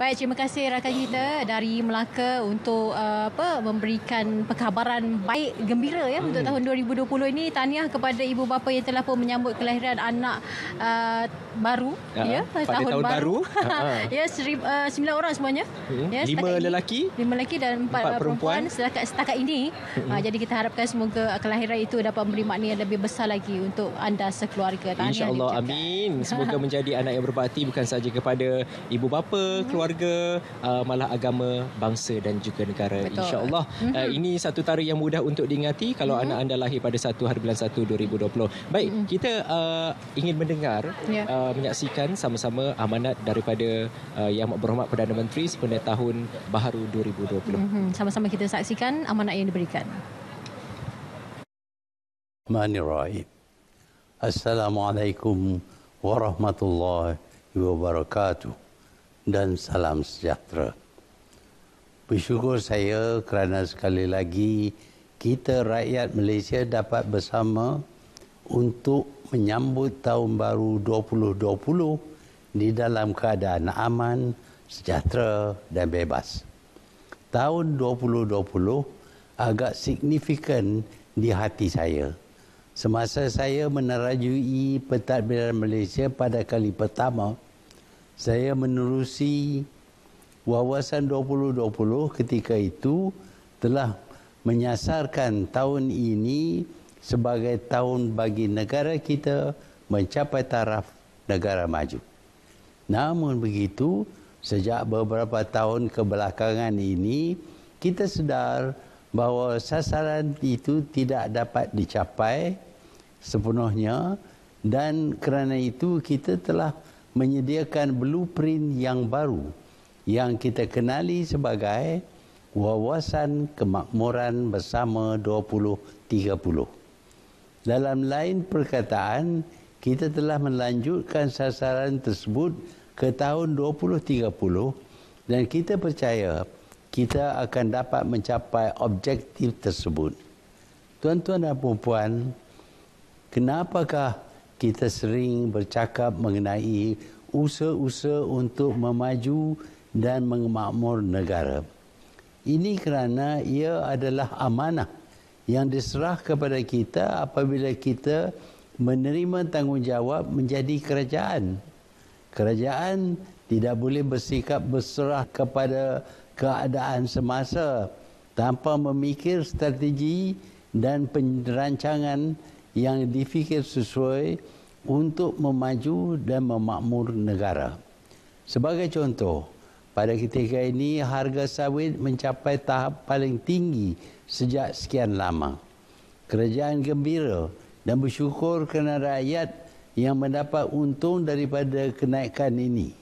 Baik, terima kasih rakan kita dari Melaka untuk uh, apa memberikan perkabaran baik gembira ya hmm. untuk tahun 2020 ini. Tahniah kepada ibu bapa yang telah pun menyambut kelahiran anak uh, baru ya, ya tahun, tahun baru. ya seri, uh, sembilan orang semuanya. Hmm. Ya, lima lelaki, ini, lima lelaki dan empat, empat perempuan, perempuan setakat setakat ini. Hmm. Uh, jadi kita harapkan semoga kelahiran itu dapat memberi makna yang lebih besar lagi untuk anda sekeluarga. Tahniah Insya-Allah amin. Semoga menjadi anak yang berbakti bukan saja kepada ibu bapa, hmm. Keluarga, uh, malah agama, bangsa dan juga negara. Insya-Allah. Mm-hmm. Uh, ini satu tarikh yang mudah untuk diingati kalau mm-hmm. anak anda lahir pada 1 hari bulan 1 2020. Baik, mm-hmm. kita uh, ingin mendengar yeah. uh, menyaksikan sama-sama amanat daripada uh, Yang Berhormat Perdana Menteri sepanjang tahun baharu 2020. Mm-hmm. Sama-sama kita saksikan amanat yang diberikan. Bismillahirrahmanirrahim. Assalamualaikum warahmatullahi wabarakatuh dan salam sejahtera. Bersyukur saya kerana sekali lagi kita rakyat Malaysia dapat bersama untuk menyambut tahun baru 2020 di dalam keadaan aman, sejahtera dan bebas. Tahun 2020 agak signifikan di hati saya. Semasa saya menerajui pentadbiran Malaysia pada kali pertama, saya menerusi wawasan 2020 ketika itu telah menyasarkan tahun ini sebagai tahun bagi negara kita mencapai taraf negara maju. Namun begitu, sejak beberapa tahun kebelakangan ini, kita sedar bahawa sasaran itu tidak dapat dicapai sepenuhnya dan kerana itu kita telah menyediakan blueprint yang baru yang kita kenali sebagai Wawasan Kemakmuran Bersama 2030. Dalam lain perkataan, kita telah melanjutkan sasaran tersebut ke tahun 2030 dan kita percaya kita akan dapat mencapai objektif tersebut. Tuan-tuan dan puan-puan, kenapakah kita sering bercakap mengenai usaha-usaha untuk memaju dan memakmur negara. Ini kerana ia adalah amanah yang diserah kepada kita apabila kita menerima tanggungjawab menjadi kerajaan. Kerajaan tidak boleh bersikap berserah kepada keadaan semasa tanpa memikir strategi dan perancangan yang difikir sesuai untuk memaju dan memakmur negara. Sebagai contoh, pada ketika ini harga sawit mencapai tahap paling tinggi sejak sekian lama. Kerajaan gembira dan bersyukur kerana rakyat yang mendapat untung daripada kenaikan ini.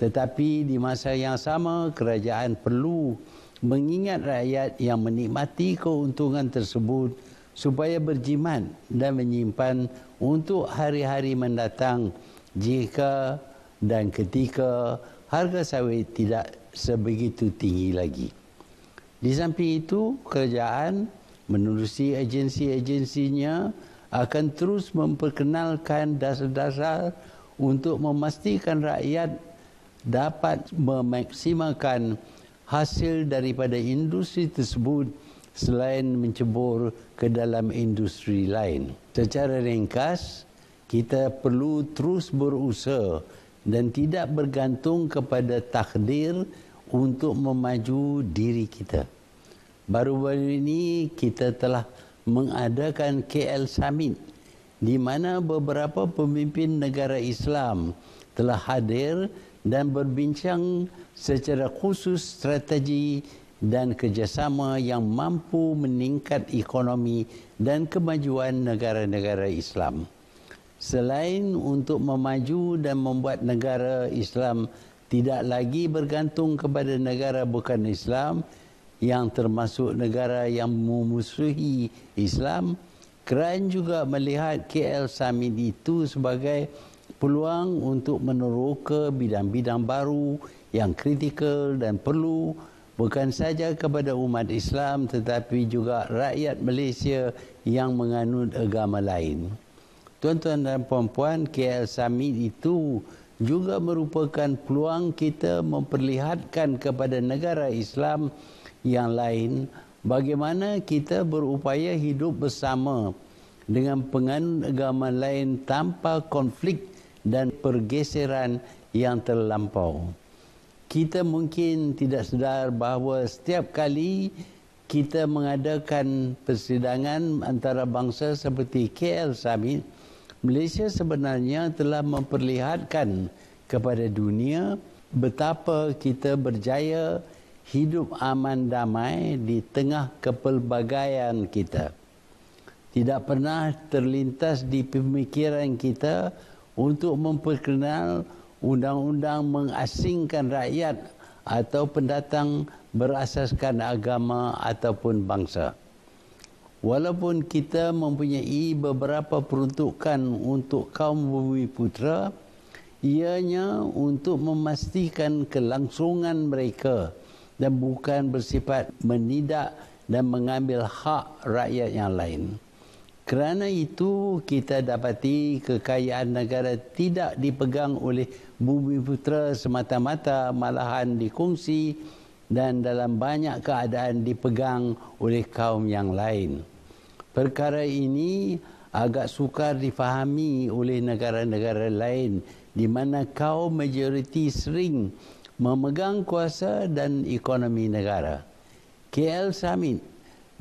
Tetapi di masa yang sama, kerajaan perlu mengingat rakyat yang menikmati keuntungan tersebut supaya berjimat dan menyimpan untuk hari-hari mendatang jika dan ketika harga sawit tidak sebegitu tinggi lagi. Di samping itu, kerajaan menerusi agensi-agensinya akan terus memperkenalkan dasar-dasar untuk memastikan rakyat dapat memaksimalkan hasil daripada industri tersebut selain mencebur ke dalam industri lain. Secara ringkas, kita perlu terus berusaha dan tidak bergantung kepada takdir untuk memaju diri kita. Baru-baru ini kita telah mengadakan KL Summit di mana beberapa pemimpin negara Islam telah hadir dan berbincang secara khusus strategi dan kerjasama yang mampu meningkat ekonomi dan kemajuan negara-negara Islam. Selain untuk memaju dan membuat negara Islam tidak lagi bergantung kepada negara bukan Islam yang termasuk negara yang memusuhi Islam, kerajaan juga melihat KL Summit itu sebagai peluang untuk meneroka bidang-bidang baru yang kritikal dan perlu bukan saja kepada umat Islam tetapi juga rakyat Malaysia yang menganut agama lain. Tuan-tuan dan puan-puan, KL Summit itu juga merupakan peluang kita memperlihatkan kepada negara Islam yang lain bagaimana kita berupaya hidup bersama dengan penganut agama lain tanpa konflik dan pergeseran yang terlampau. Kita mungkin tidak sedar bahawa setiap kali kita mengadakan persidangan antara bangsa seperti KL Summit, Malaysia sebenarnya telah memperlihatkan kepada dunia betapa kita berjaya hidup aman damai di tengah kepelbagaian kita. Tidak pernah terlintas di pemikiran kita untuk memperkenal undang-undang mengasingkan rakyat atau pendatang berasaskan agama ataupun bangsa. Walaupun kita mempunyai beberapa peruntukan untuk kaum bumi putra, ianya untuk memastikan kelangsungan mereka dan bukan bersifat menidak dan mengambil hak rakyat yang lain. Kerana itu kita dapati kekayaan negara tidak dipegang oleh bumi putra semata-mata malahan dikongsi dan dalam banyak keadaan dipegang oleh kaum yang lain. Perkara ini agak sukar difahami oleh negara-negara lain di mana kaum majoriti sering memegang kuasa dan ekonomi negara. KL Summit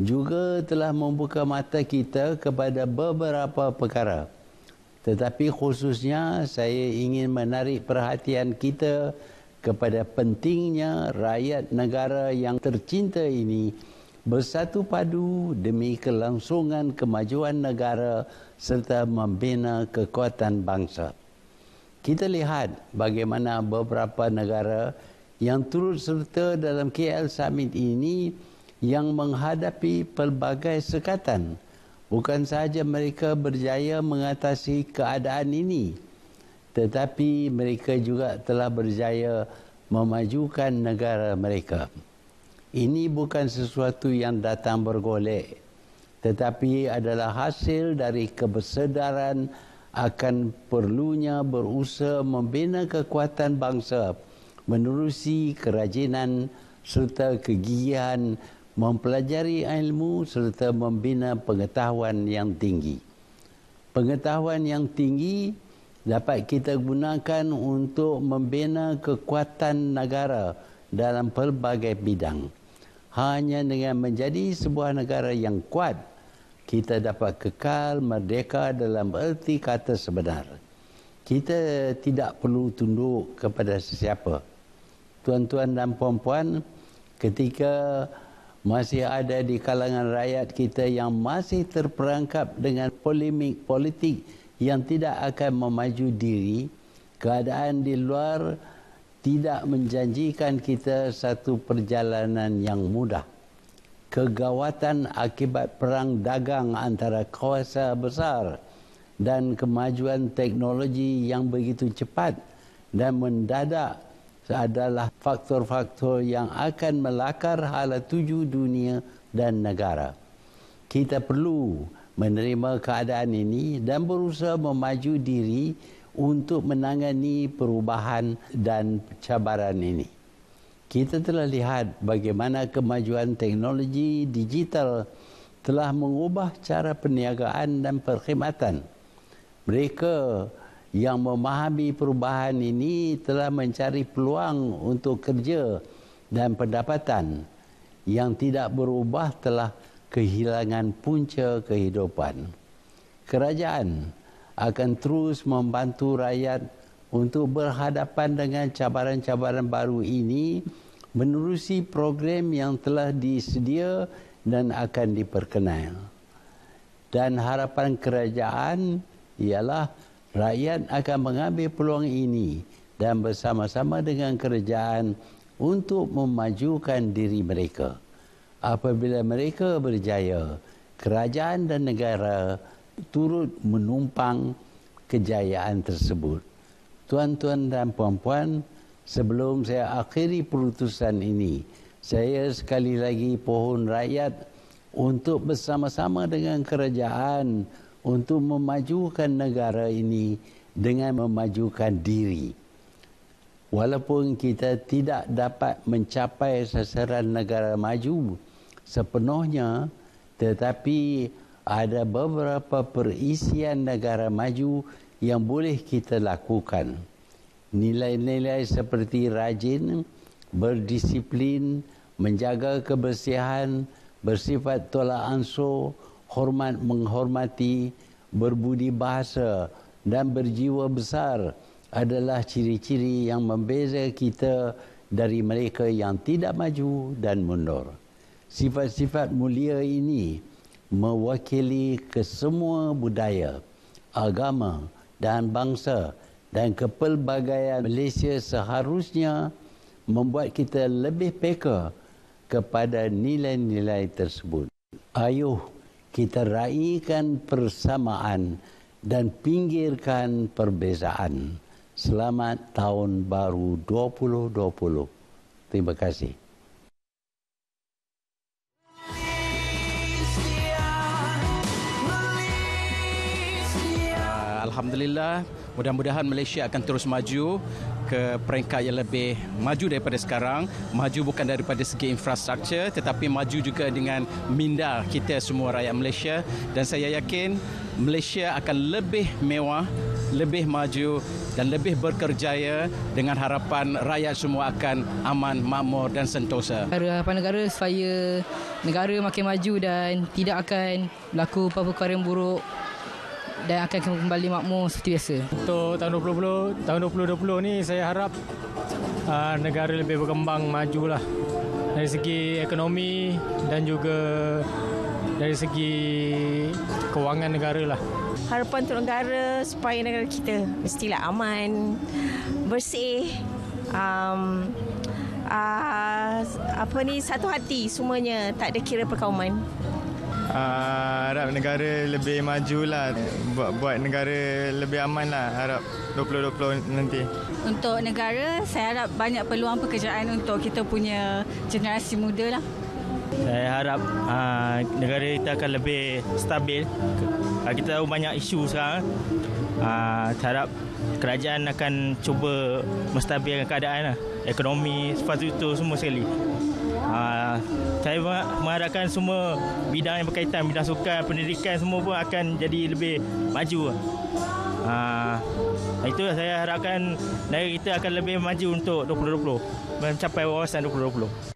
juga telah membuka mata kita kepada beberapa perkara. Tetapi khususnya saya ingin menarik perhatian kita kepada pentingnya rakyat negara yang tercinta ini bersatu padu demi kelangsungan kemajuan negara serta membina kekuatan bangsa. Kita lihat bagaimana beberapa negara yang turut serta dalam KL Summit ini yang menghadapi pelbagai sekatan. Bukan sahaja mereka berjaya mengatasi keadaan ini, tetapi mereka juga telah berjaya memajukan negara mereka. Ini bukan sesuatu yang datang bergolek, tetapi adalah hasil dari kebersedaran akan perlunya berusaha membina kekuatan bangsa menerusi kerajinan serta kegigihan mempelajari ilmu serta membina pengetahuan yang tinggi. Pengetahuan yang tinggi dapat kita gunakan untuk membina kekuatan negara dalam pelbagai bidang. Hanya dengan menjadi sebuah negara yang kuat, kita dapat kekal merdeka dalam erti kata sebenar. Kita tidak perlu tunduk kepada sesiapa. Tuan-tuan dan puan-puan, ketika masih ada di kalangan rakyat kita yang masih terperangkap dengan polemik politik yang tidak akan memaju diri, keadaan di luar tidak menjanjikan kita satu perjalanan yang mudah. Kegawatan akibat perang dagang antara kuasa besar dan kemajuan teknologi yang begitu cepat dan mendadak adalah faktor-faktor yang akan melakar hala tuju dunia dan negara. Kita perlu menerima keadaan ini dan berusaha memaju diri untuk menangani perubahan dan cabaran ini. Kita telah lihat bagaimana kemajuan teknologi digital telah mengubah cara perniagaan dan perkhidmatan. Mereka yang memahami perubahan ini telah mencari peluang untuk kerja dan pendapatan yang tidak berubah telah kehilangan punca kehidupan. Kerajaan akan terus membantu rakyat untuk berhadapan dengan cabaran-cabaran baru ini menerusi program yang telah disedia dan akan diperkenal. Dan harapan kerajaan ialah rakyat akan mengambil peluang ini dan bersama-sama dengan kerajaan untuk memajukan diri mereka apabila mereka berjaya, kerajaan dan negara turut menumpang kejayaan tersebut. Tuan-tuan dan puan-puan, sebelum saya akhiri perutusan ini, saya sekali lagi pohon rakyat untuk bersama-sama dengan kerajaan untuk memajukan negara ini dengan memajukan diri. walaupun kita tidak dapat mencapai sasaran negara maju sepenuhnya tetapi ada beberapa perisian negara maju yang boleh kita lakukan nilai-nilai seperti rajin berdisiplin menjaga kebersihan bersifat tolak ansur hormat menghormati berbudi bahasa dan berjiwa besar adalah ciri-ciri yang membeza kita dari mereka yang tidak maju dan mundur. Sifat-sifat mulia ini mewakili kesemua budaya, agama dan bangsa dan kepelbagaian Malaysia seharusnya membuat kita lebih peka kepada nilai-nilai tersebut. Ayuh kita raikan persamaan dan pinggirkan perbezaan. Selamat tahun baru 2020. Terima kasih. Alhamdulillah, mudah-mudahan Malaysia akan terus maju ke peringkat yang lebih maju daripada sekarang. Maju bukan daripada segi infrastruktur tetapi maju juga dengan minda kita semua rakyat Malaysia dan saya yakin Malaysia akan lebih mewah, lebih maju dan lebih berkerjaya dengan harapan rakyat semua akan aman, makmur dan sentosa. Harapan negara supaya negara makin maju dan tidak akan berlaku apa-apa perkara yang buruk dan akan kembali makmur seperti biasa. Untuk tahun 2020, tahun 2020 ni saya harap uh, negara lebih berkembang maju lah dari segi ekonomi dan juga dari segi kewangan negara lah. Harapan untuk negara supaya negara kita mestilah aman, bersih, um, uh, apa ni satu hati semuanya tak ada kira perkauman. Uh, harap negara lebih maju lah buat, buat negara lebih aman lah harap 2020 nanti untuk negara saya harap banyak peluang pekerjaan untuk kita punya generasi muda lah saya harap uh, negara kita akan lebih stabil. Uh, kita tahu banyak isu sekarang. Uh, saya harap kerajaan akan cuba menstabilkan keadaan lah. Ekonomi, infrastruktur semua sekali. Uh, saya mengharapkan semua bidang yang berkaitan, bidang sukan, pendidikan semua pun akan jadi lebih maju. Uh, itu saya harapkan negara kita akan lebih maju untuk 2020 mencapai wawasan 2020.